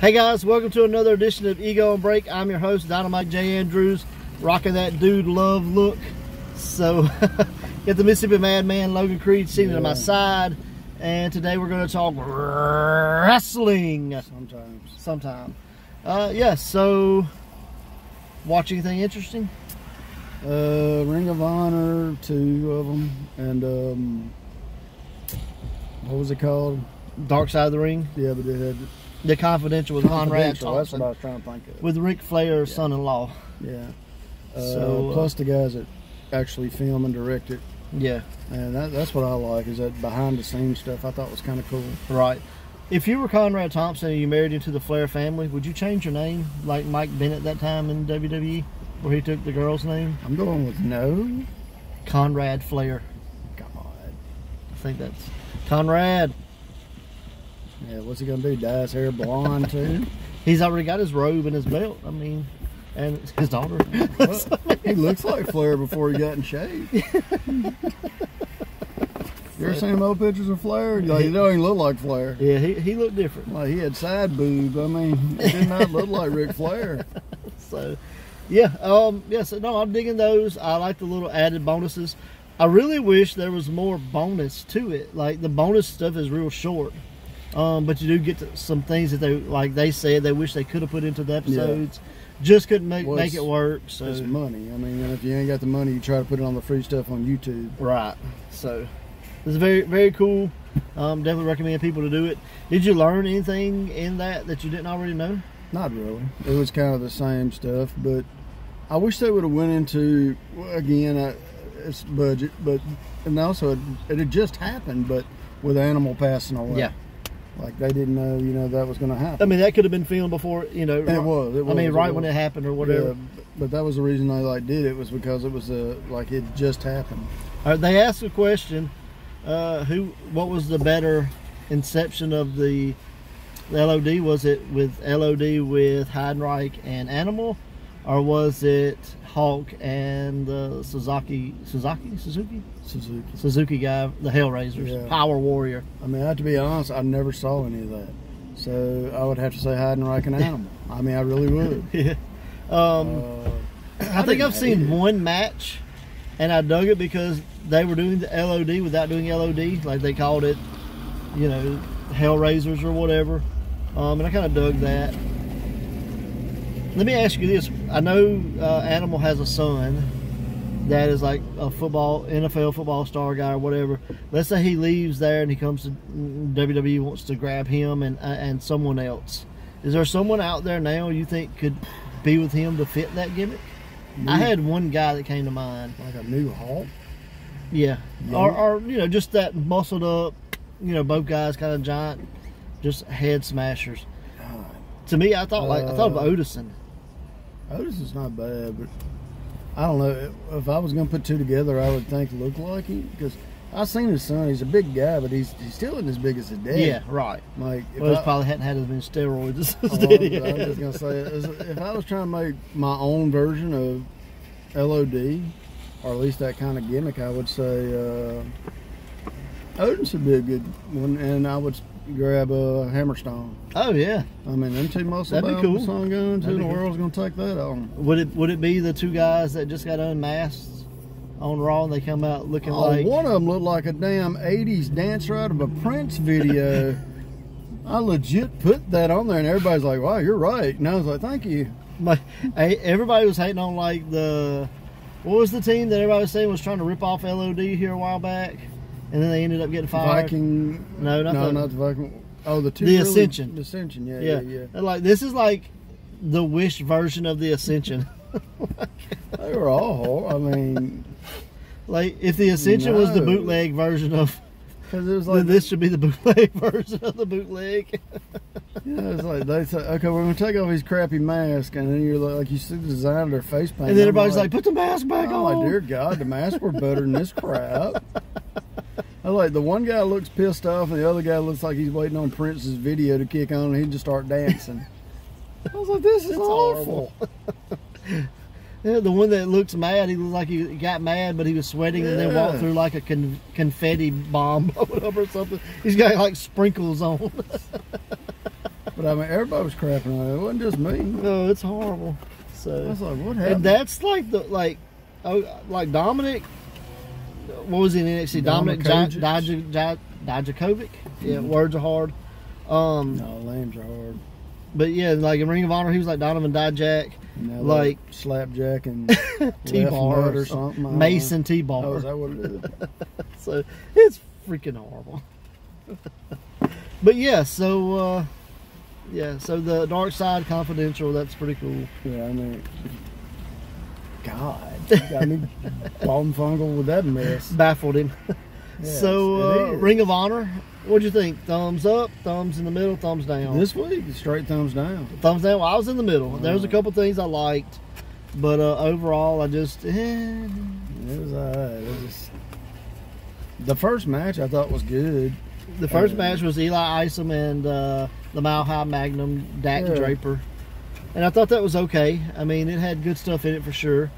Hey guys, welcome to another edition of Ego on Break. I'm your host, Dynamite J. Andrews, rocking that dude love look. So, got the Mississippi Madman Logan Creed sitting yeah. at my side, and today we're going to talk wrestling. Sometimes. Sometime. Uh, yes, yeah, so, watch anything interesting? Uh, Ring of Honor, two of them, and um, what was it called? Dark Side of the Ring. Yeah, but it had the Confidential with Conrad Thompson. That's what I was trying to think of. With Ric Flair's yeah. son-in-law. Yeah. Uh, so plus uh, the guys that actually film and direct it. Yeah. And that, that's what I like is that behind the scenes stuff. I thought was kind of cool. Right. If you were Conrad Thompson and you married into the Flair family, would you change your name like Mike Bennett that time in WWE, where he took the girl's name? I'm going with no. Conrad Flair. God. I think that's Conrad. Yeah, what's he gonna do? Dye his hair blonde too? He's already got his robe and his belt. I mean, and his daughter. Well, he looks like Flair before he got in shape. you ever seen old pictures of Flair? Like, he don't even look like Flair. Yeah, he, he looked different. Like he had side boob. I mean, he did not look like Ric Flair. So, yeah, um, yeah. So no, I'm digging those. I like the little added bonuses. I really wish there was more bonus to it. Like the bonus stuff is real short. Um, but you do get some things that they like they said they wish they could have put into the episodes. Yeah. Just couldn't make well, make it work. So it's money. I mean, if you ain't got the money, you try to put it on the free stuff on YouTube. Right. So it's very very cool. Um, definitely recommend people to do it. Did you learn anything in that that you didn't already know? Not really. It was kind of the same stuff, but I wish they would have went into again. Uh, it's budget, but and also it, it had just happened, but with animal passing away. Yeah. Like they didn't know, you know, that was going to happen. I mean, that could have been filmed before, you know. It was, it was. I mean, right when it happened or whatever. Yeah, but that was the reason they like did it was because it was a like it just happened. Uh, they asked a question: uh, Who? What was the better inception of the, the LOD? Was it with LOD with Heidenreich and Animal, or was it Hulk and the Suzuki, Suzuki, Suzuki, Suzuki, Suzuki guy, the Hellraisers, yeah. Power Warrior. I mean, I have to be honest, I never saw any of that, so I would have to say Heidenreich and Animal. I mean, I really would. yeah. Um, uh, I, I think I've seen it. one match, and I dug it because they were doing the LOD without doing LOD, like they called it, you know, Hellraisers or whatever. Um, and I kind of dug that. Let me ask you this. I know uh, Animal has a son that is like a football, NFL football star guy or whatever. Let's say he leaves there and he comes to WWE, wants to grab him and uh, and someone else. Is there someone out there now you think could be with him to fit that gimmick? New, I had one guy that came to mind. Like a new Hulk? Yeah. Or, or, you know, just that muscled up, you know, both guys kind of giant, just head smashers. God. To me, I thought like I thought of uh, Odinson. Otis is not bad, but I don't know. If I was going to put two together, I would think look like him because I've seen his son. He's a big guy, but he's he's still as big as his dad. Yeah, right. Like, well, he probably hadn't had as many steroids. oh, I, am just gonna say, if I was trying to make my own version of LOD, or at least that kind of gimmick, I would say uh, Odinson would be a good one, and I would grab a Hammerstone. Oh yeah. I mean, them two muscle That'd be cool. sun guns. Who in the cool. world's gonna take that on? Would it Would it be the two guys that just got unmasked on Raw and they come out looking oh, like? one of them looked like a damn '80s dancer out of a Prince video. I legit put that on there, and everybody's like, "Wow, you're right." And I was like, "Thank you." But hey, everybody was hating on like the what was the team that everybody was saying was trying to rip off LOD here a while back? And then they ended up getting fired. Viking. No, not no, the, not the Viking. Oh, the two. The really, Ascension. The Ascension. Yeah, yeah, yeah. yeah. Like this is like the Wish version of the Ascension. they were all. I mean, like if the Ascension no. was the bootleg version of. Because it was like this should be the bootleg version of the bootleg. yeah, it's like they say, okay, we're gonna take off these crappy masks, and then you're like, like you see the design of their face paint, and then everybody's like, like, put the mask back oh, on. My dear God, the masks were better than this crap. I like the one guy looks pissed off, and the other guy looks like he's waiting on Prince's video to kick on, and he just start dancing. I was like, "This is awful." Yeah, the one that looks mad, he looked like he got mad, but he was sweating and then walked through like a con- confetti bomb or something. He's got like sprinkles on. But I mean, everybody was crapping on it. It wasn't just me. no, it's horrible. So I was like, what happened? and that's like the like, oh, like Dominic. What was he in NXT? Dominic Dominic Dij- Dij- Dij- Dijakovic. Yeah, words are hard. Um, no, lambs are hard. but yeah, like in Ring of Honor, he was like Donovan Dijak, Like- slapjack and T bar or something. I don't know. Mason T bar. Oh, is that what it is? so it's freaking horrible. but yeah, so uh, yeah, so the Dark Side Confidential, that's pretty cool. yeah, I mean, God, got me bald fungal with that mess. Baffled him. Yes, so uh. Ring of Honor, what'd you think? Thumbs up, thumbs in the middle, thumbs down. This week, straight thumbs down. thumbs down. Well, I was in the middle. There was a Uh. couple things I liked, but uh, overall, I just eh, It was alright. It was the first match I thought was good. the first Uh, match was Eli Isom and uh, the Mile High Magnum Dak Yeah. Draper, and I thought that was okay. I mean, it had good stuff in it for sure.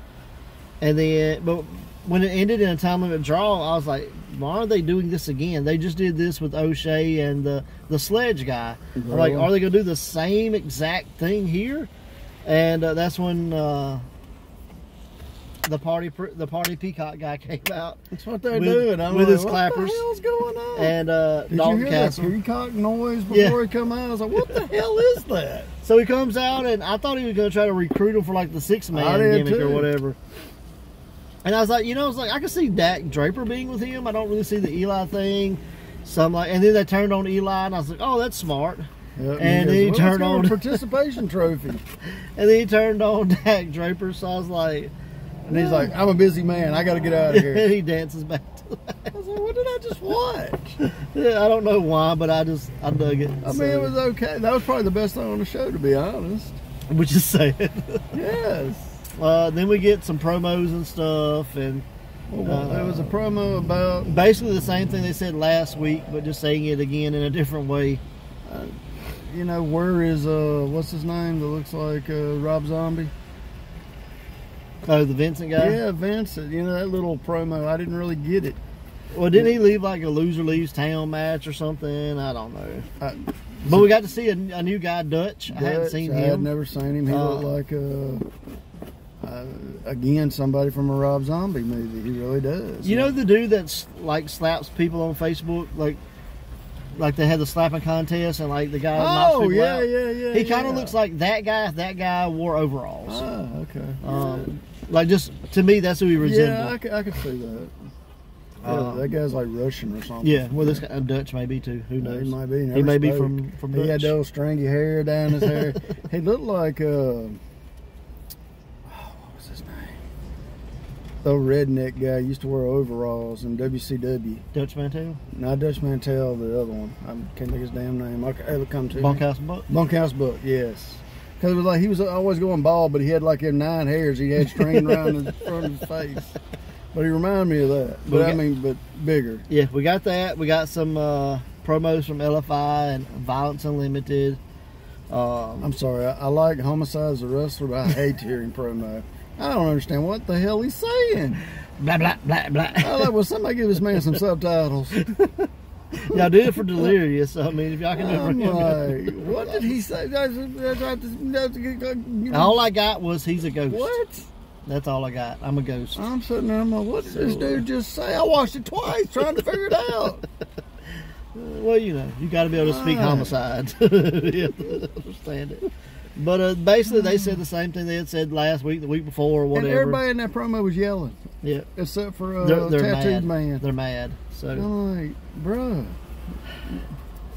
And then, but when it ended in a time limit draw, I was like, why are they doing this again? They just did this with O'Shea and the the Sledge guy. I'm like, are they going to do the same exact thing here? And uh, that's when uh, the party the party peacock guy came out That's what they're With- doing. I'm with like, his what clappers. the hell's going on? and uh, Did Dalton you hear Castle. that peacock noise before Yeah. he come out? I was like, what the hell is that? So he comes out, and I thought he was going to try to recruit him for like the six I man gimmick or whatever. And I was like, you know, it's like I can see Dak Draper being with him. I don't really see the Eli thing. So I'm like, and then they turned on Eli, and I was like, oh, that's smart. Yep, And goes, he "Well, turned on- participation trophy. And then he turned on Dak Draper, so I was like, And he's like, I'm a busy man. I got to get out of here. and he dances back to that. I was like, what did I just watch? Yeah, I don't know why, but I just I dug it. I mean, it was okay. That was probably the best thing on the show, to be honest. which is sad. Yes. uh, then we get some promos and stuff, and Well, there was a promo about basically the same thing they said last week, but just saying it again in a different way. you know, where is uh, what's his name that looks like uh, Rob Zombie? Oh, the Vincent guy. Yeah, Vincent. You know that little promo. I didn't really get it. Well, didn't he leave like a loser leaves town match or something? I don't know. I, But we got to see a, a new guy, Dutch. I hadn't Dutch, seen I had him. never seen him. He Uh, looked like uh, uh, again somebody from a Rob Zombie movie. He really does. You know the dude that's like slaps people on Facebook, like like they had the slapping contest and like the guy Oh yeah, out. yeah, yeah. He kind of yeah. looks like that guy. If that guy wore overalls, Ah, okay. um, like just to me, that's who he yeah, I resembled. could, I could see that. Yeah, Um, that guy's like Russian or something. Yeah, well, this guy, uh, Dutch maybe too. Who He knows? might be. He never may be spoke. from from He had old stringy hair down his hair. he looked like uh, oh, what was his name? The redneck guy used to wear overalls in WCW. Dutch Mantell, Not Dutch Mantell, the other one. I can't think of his damn name. I, it'll come to me. Bunkhouse Buck. Bunkhouse Buck, yes. Because it was like he was always going bald, but he had like him nine hairs he had stringing around the front of his face. But he reminded me of that. But We I mean, but bigger. Yeah, we got that. We got some uh, promos from LFI and Violence Unlimited. Um, I'm sorry, I, I like Homicide as a wrestler, but I hate hearing promo. I don't understand what the hell he's saying. blah blah blah blah. I like, well, somebody give this man some subtitles. Y'all did it for Delirious. So, I mean, if y'all can do it for him. what did he say? That's, that's, that's, that's, All I got was he's a ghost. what? That's all I got. I'm a ghost. I'm sitting there, I'm like, what did this dude just say? I watched it twice trying to figure it out. Well, you know, you got to be able to speak Right. homicide. you understand it. But uh, basically, they said the same thing they had said last week, the week before, or And whatever. everybody in that promo was yelling, yeah, except for uh, they're, they're Tattooed mad. Man. They're mad. So I'm like, bruh.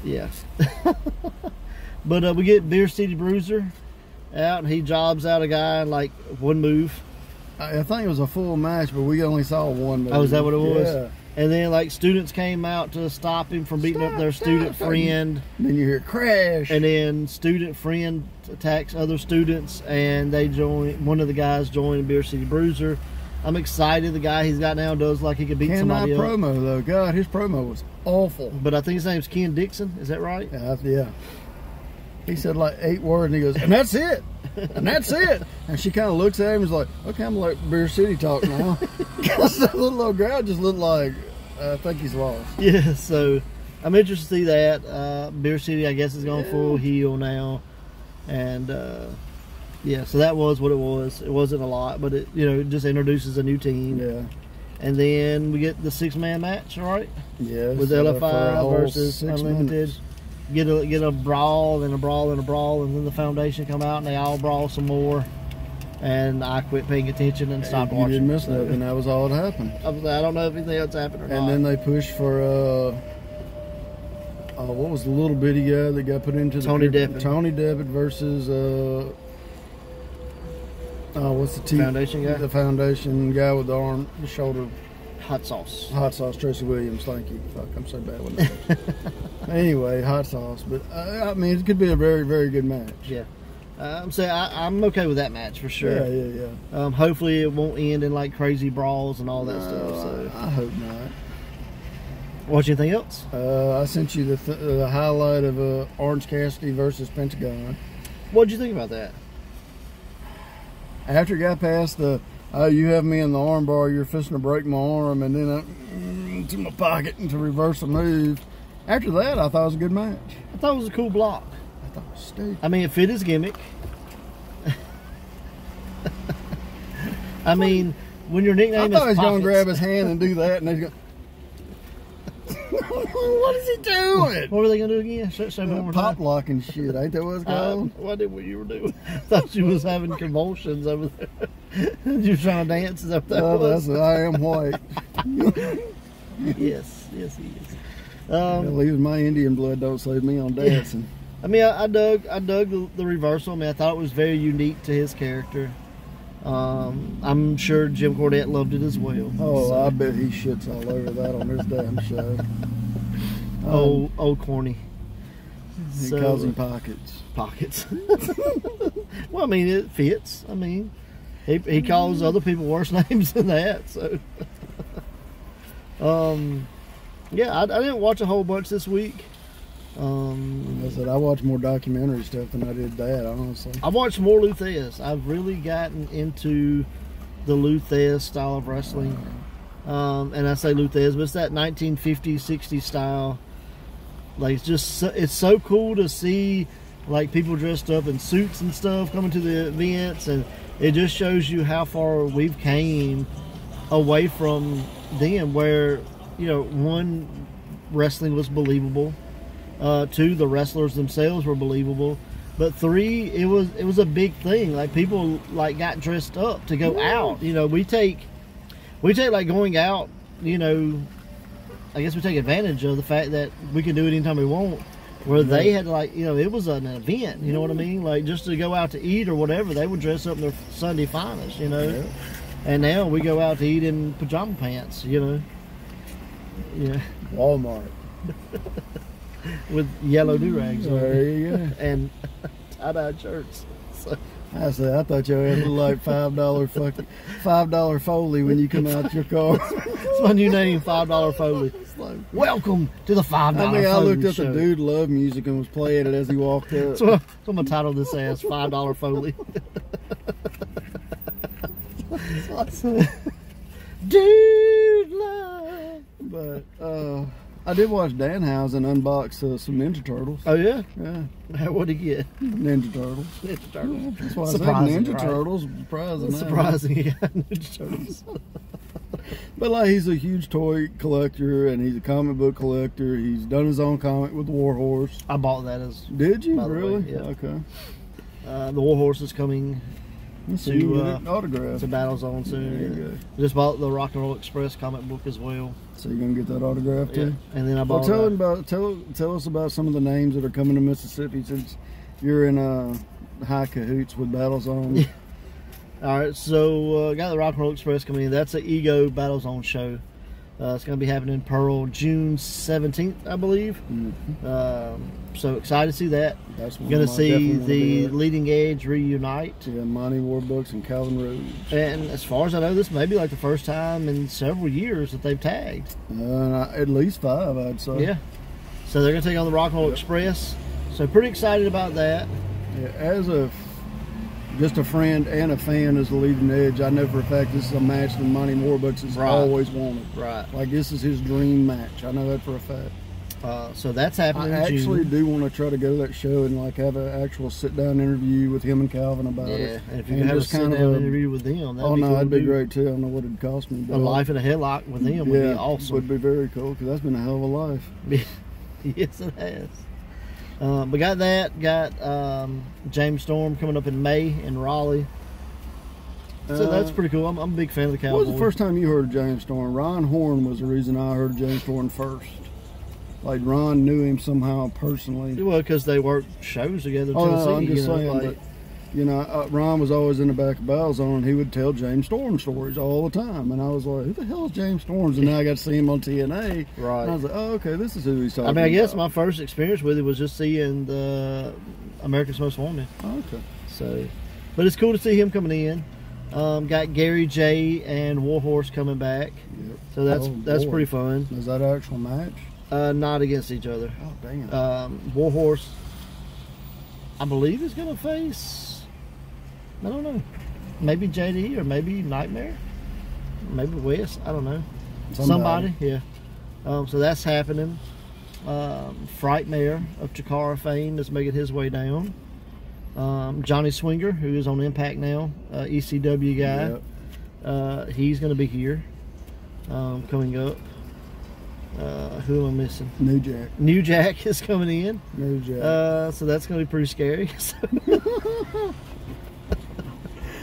yeah. but uh, we get Beer City Bruiser out, and he jobs out a guy in like one move. I, I think it was a full match, but we only saw one. Movie. Oh, is that what it was? Yeah. And then like students came out to stop him from beating up their student stop. friend. Then you hear crash. and then student friend attacks other students and they join one of the guys joined beer city bruiser i'm excited the guy he's got now does like he could beat Cannot somebody up promo though. God, his promo was awful. but i think his name's ken dixon is that right Yeah, yeah. He said like eight words, and he goes, and that's it. and that's it. And she kind of looks at him and is like, okay, I'm like Beer City talk now. Because that little old girl just looked like, uh, I think he's lost. Yeah, so I'm interested to see that. Uh, Beer City, I guess, is going Yeah. full heel now, and uh, yeah, so that was what it was. It wasn't a lot, but it you know it just introduces a new team, Yeah. and then we get the six man match, right? Yeah. with so LFI versus six Unlimited. minutes. Get a get a brawl and a brawl and a brawl, and then the Foundation come out and they all brawl some more. And I quit paying attention and stopped you watching. didn't miss nothing. That was all that happened. I, was I don't know if anything else happened or And not. then they pushed for uh, uh, what was the little bitty guy that got put into the Tony? Deppen. Tony Deppen versus uh, uh, what's the T? Foundation guy? The foundation guy with the arm, the shoulder, hot sauce. hot sauce. Tracy Williams. Thank you. Fuck, I'm so bad with names. anyway, hot sauce. But uh, I mean, it could be a very, very good match. Yeah. Uh, I'm saying I, I'm okay with that match for sure. Yeah, yeah, yeah. Um, hopefully it won't end in like crazy brawls and all that stuff. So, I, I hope not. watch anything else? Uh, I sent you the, th- the highlight of uh, Orange Cassidy versus Pentagon. What'd you think about that? After it got past the, oh, you have me in the arm bar, you're fisting to break my arm, and then I, mm, to my pocket and to reverse a move. After that, I thought it was a good match. I thought it was a cool block. I thought it was stupid. I mean, it fit his gimmick. I mean, when your nickname I thought he was going to grab his hand and do that, and he's going, what is he doing? What were they gonna do again? Show, show me one more Pop time. locking shit, ain't that what it's Uh, called? what did what you were doing? I thought you was having convulsions over there. you were trying to dance. Is that what that Oh, was? that's I am white. Yes, yes, he is. At Um, least my Indian blood don't save me on dancing. I mean, I, I dug, I dug the, the reversal. I mean, I thought it was very unique to his character. Um, I'm sure Jim Cornette loved it as well. Oh, So, I bet he shits all over that on this damn show. Um, old, old corny he so- calls him pockets. pockets. well, I mean, it fits. I mean, he, he calls other people worse names than that. So, um, yeah, I, I didn't watch a whole bunch this week. Um, I said I watched more documentary stuff than I did that. Honestly, I watched more Lou Thesz. I've really gotten into the Lou Thesz style of wrestling. Um, and I say Lou Thesz, but it's that 1950s, 60s style. Like, it's just, so, it's so cool to see, like, people dressed up in suits and stuff coming to the events. And it just shows you how far we've came away from then where, you know, one, wrestling was believable. Uh, two, the wrestlers themselves were believable. But three, it was it was a big thing. Like people like got dressed up to go out. You know, we take we take like going out. You know, I guess we take advantage of the fact that we can do it anytime we want. Where they had like you know it was an event. You know what I mean? Like just to go out to eat or whatever, they would dress up in their Sunday finest. You know, Yeah. and now we go out to eat in pajama pants. You know, yeah, Walmart. with yellow do rags on There you go. and tie-dye shirts. So. I said I thought y'all had like five dollar fucking five dollar foley when you come out your car. It's my new name, Five Dollar Foley. Welcome to the Five I Dollar mean, I looked up Show. the dude love music and was playing it as he walked up. so, what I'm gonna title this as Five Dollar Foley. Dude love. But uh, I did watch Dan Danhausen unbox uh, some Ninja Turtles. Oh yeah, Yeah, what did he get? Ninja Turtles. Ninja Turtles. That's why I said Ninja right? Turtles. Surprising. Surprising. Got Ninja Turtles. But like, he's a huge toy collector and he's a comic book collector. He's done his own comic with Warhorse. I bought that as Did you the way, really? yeah. Okay. uh, the War Horse is coming Let's To, see. uh, it autographed. to Battle Zone There you soon. Just bought the Rock and Roll Express comic book as well. So you're gonna get that autograph Yeah. too. And then I bought. Well, tell uh, him about tell tell us about some of the names that are coming to Mississippi since you're in uh, high cahoots with Battle Zone. Yeah. All right, so uh, got the Rock and Roll Express coming in. That's an Ego Battle Zone show. Uh, it's going to be happening in Pearl June 17th, I believe. Mhm. Um, so excited to see that. That's Going to see the. Leading Edge reunite. yeah Monty Warbucks and Calvin Rhodes. And as far as I know, this may be like the first time in several years that they've tagged. Uh, at least five, I'd say. Yeah. So they're going to take on the Rock and Roll Express. So pretty excited about that. Yeah, as of just a friend and a fan is the leading edge. I know for a fact this is a match that Monty Warbucks has Right. always wanted. Right. Like this is his dream match. I know that for a fact. Uh, so that's happening. in actually June. do want to try to go to that show and like have an actual sit down interview with him and Calvin about Yeah, it. and if you And have a just sit kind down of a- interview with them, that'd oh be no, cool that'd be great too. I don't know what it'd cost me. A life in a headlock with them would yeah, be awesome. Would be very cool because that's been a hell of a life. yes, it has. Uh, but got that. Got um, James Storm coming up in May in Raleigh. So that's Uh, pretty cool. I'm, I'm a big fan of the What Cowboys. was the first time you heard of James Storm? Ron Horn was the reason I heard of James Storm first. Like Ron knew him somehow personally. Well, because they worked shows together. Oh, no, I'm just know, saying, like- you know, uh, Ron was always in the back of Battlezone, and he would tell James Storm stories all the time, and I was like, "Who the hell is James Storms?" And then I got to see him on TNA, Right. and I was like, "Oh, okay, this is who he's talking." I mean, I guess about. my first experience with it was just seeing the America's Most Wanted. Oh, okay. So, but it's cool to see him coming in. Um, got Gary J and Warhorse coming back, Yep. so that's Oh, that's boy. pretty fun. Is that an actual match? Uh, not against each other. Oh, damn. Um, Warhorse, I believe, is going to face. I don't know. Maybe JD or maybe Nightmare. Maybe Wes. I don't know. Somebody, yeah. Um, so that's happening. Um, Frightmare of Chikara fame is making his way down. Um, Johnny Swinger, who is on Impact now, uh, ECW guy, Yep. uh, he's going to be here um, coming up. Uh, who am I missing? New Jack. New Jack is coming in, New Jack. uh, so that's going to be pretty scary.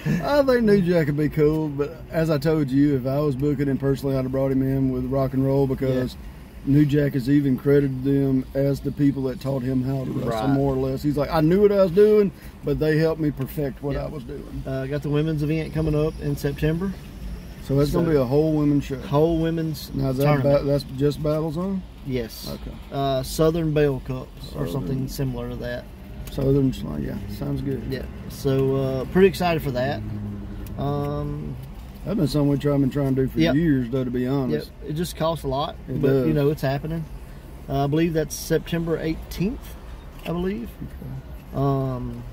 I think New Jack would be cool, but as I told you, if I was booking him personally, I'd have brought him in with rock and roll because New Jack has even credited them as the people that taught him how to wrestle, Right. more or less. He's like, I knew what I was doing, but they helped me perfect what Yeah. I was doing. uh, got the women's event coming up in September. So it's going to be a whole women's show. Whole women's Now, is that ba- that's just Battlezone? yes. Okay. Uh, Southern Bell Cups or something similar to that. Southern, yeah, sounds good. Yeah. So uh, pretty excited for that. Um, That's been something we've been trying to do for Yep. years, though, to be honest. it just costs a lot, It but does. you know it's happening. Uh, I believe that's September 18th. I believe. Um,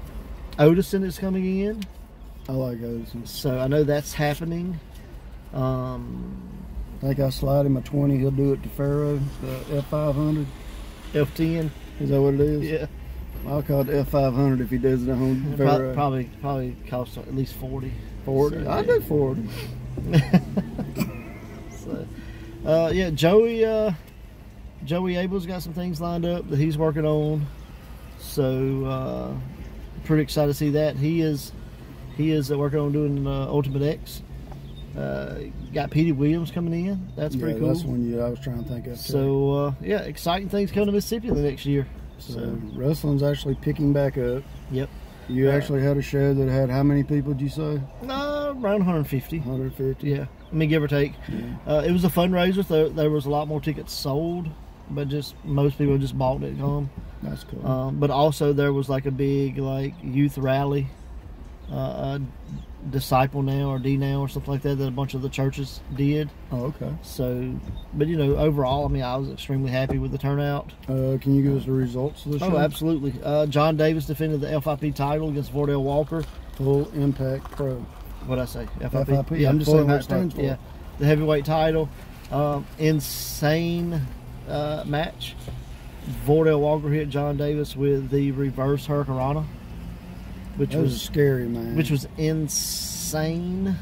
Odinson is coming in, I like those. so I know that's happening. Um, I think I slide him a 20, he'll do it to Pharaoh, the F500. F10, Is that what it is? yeah, I'll call it F500 if he does it on Pro- Pharaoh. probably probably costs at least 40. 40. So, I yeah. do 40. So, uh, yeah, Joey, uh, Joey Abel's got some things lined up that he's working on. So, uh, pretty excited to see that. He is, he is uh, working on doing uh, Ultimate X. Uh, got Petey Williams coming in. That's yeah, pretty cool. That's one you I was trying to think of. too. so, uh, yeah, exciting things coming to Mississippi in the next year. So So, wrestling's actually picking back up. yep. You actually had a show that had how many people did you say? Uh, around 150. 150. Yeah, I mean, give or take. Yeah. Uh, it was a fundraiser. so there was a lot more tickets sold, but just most people just bought it. Come. That's cool. Um, but also there was like a big like youth rally, uh, uh, disciple now or D now or something like that that a bunch of the churches did. oh, okay. So, but you know overall, I mean, I was extremely happy with the turnout. Uh, can you give us the results of the show? Oh, absolutely. Uh, John Davis defended the FIP title against Vordell Walker. Full Impact Pro. What I say? FIP, I'm just saying stands for. Yeah, the heavyweight title. Um, insane uh, match. Vordell Walker hit John Davis with the reverse Hurricanrana, which was was scary, man. which was insane.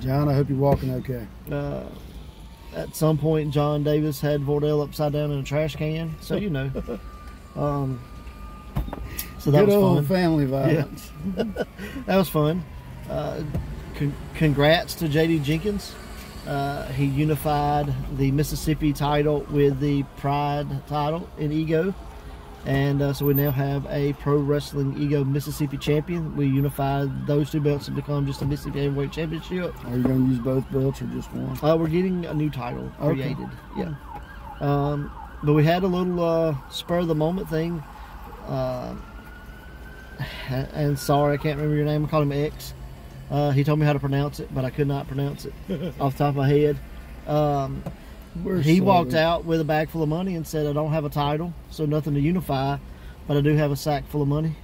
John, I hope you're walking okay. Uh, at some point, John Davis had Vordell upside down in a trash can, so you know. Um, so that Good was old fun. family violence. That was fun. Uh, con- congrats to JD Jenkins. Uh, he unified the Mississippi title with the Pride title in Ego. And uh, so we now have a Pro Wrestling Ego Mississippi champion. We unified those two belts to become just a Mississippi Heavyweight Championship. Are you going to use both belts or just one? Uh, we're getting a new title Okay. created. Yeah. Um, but we had a little uh, spur of the moment thing. Uh, and sorry, I can't remember your name. I called him X. Uh, he told me how to pronounce it, but I could not pronounce it off the top of my head. Um, We're he walked out with a bag full of money and said, I don't have a title, so nothing to unify, but I do have a sack full of money.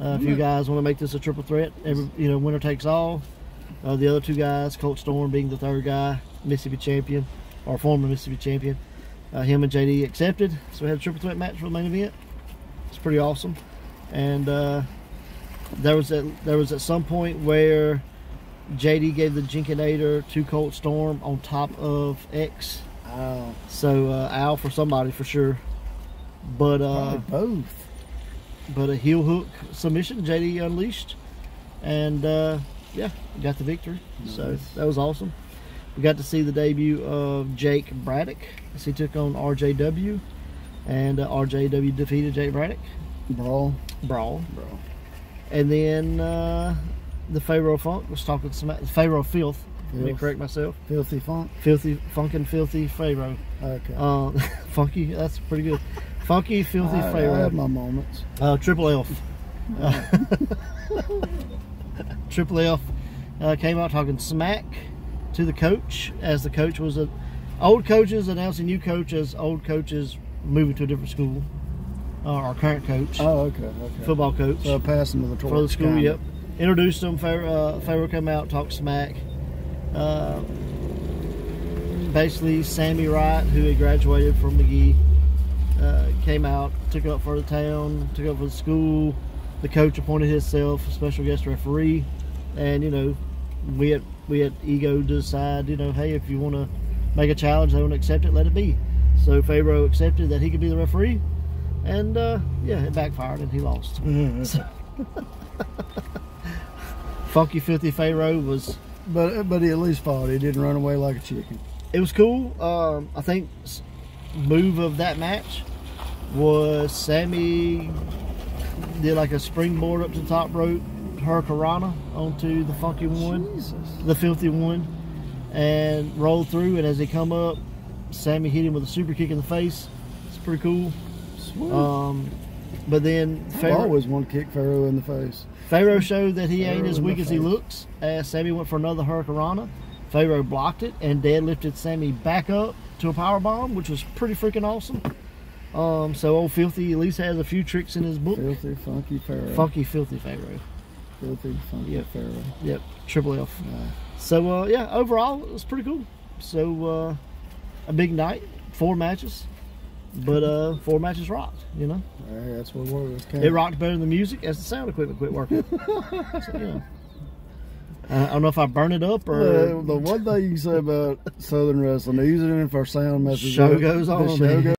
Uh, if you guys want to make this a triple threat, every, you know, winner takes all. Uh, the other two guys, Colt Storm being the third guy, Mississippi champion, or former Mississippi champion, uh, him and JD accepted. So we had a triple threat match for the main event. It's pretty awesome. And uh, there was at there was at some point where JD gave the Jenkinator to Colt Storm on top of X. Oh, So uh, Al for somebody for sure. But uh, probably both. but a heel hook submission, JD unleashed, and uh, yeah, got the victory. So that was awesome. We got to see the debut of Jake Braddock as he took on RJW, and uh, RJW defeated Jake Braddock Brawl, brawl, bro. and then uh, the Pharaoh Funk was talking some Pharaoh Filth. Let me correct myself. Filthy funk. Filthy, funkin' filthy Pharaoh. Okay. Uh, funky, that's pretty good. Funky, filthy I, I have my moments. Uh, Triple F. Uh, Triple F uh, came out talking smack to the coach as the coach was a old coaches announcing new coach as old coaches moving to a different school. Uh, our current coach, Oh, okay, okay. football coach So passing to the torch. for the school. kinda. Yep. Introduced them. Pharaoh, uh, Pharaoh came out, talked smack. Uh, basically, Sammy Wright, who had graduated from Magee, uh, came out, took up for the town, took up for the school. The coach appointed himself a special guest referee, and you know, we had we had ego to decide. You know, hey, if you want to make a challenge, they want to accept it, let it be. So Pharaoh accepted that he could be the referee, and uh, yeah, it backfired and he lost. Funky Filthy Pharaoh was But but he at least fought. He didn't run away like a chicken. it was cool. Um, I think move of that match was Sammy did like a springboard up to the top rope, her Hurricanrana onto the funky one, Jesus. the filthy one, and rolled through. And as he come up, Sammy hit him with a super kick in the face. It's pretty cool. Sweet. Um, but then Pharaoh, always want to kick Pharaoh in the face. Pharaoh showed that he ain't as weak as he looks. As Sammy went for another Hurricanrana, Pharaoh blocked it and deadlifted Sammy back up to a power bomb, which was pretty freaking awesome. Um, so old Filthy at least has a few tricks in his book. Filthy, funky Pharaoh. Funky Filthy Pharaoh. Filthy, funky Yep. Pharaoh. Yep, triple F. Yeah. So uh, yeah, overall it was pretty cool. So uh, a big night, four matches, but uh, four matches rocked. You know, that's what it was. it rocked better than the music as the sound equipment quit working. so, yeah. Uh, I don't know if I burn it up or Uh, the one thing you can say about Southern wrestling, they use it in for sound messages. Show goes The on, show man. goes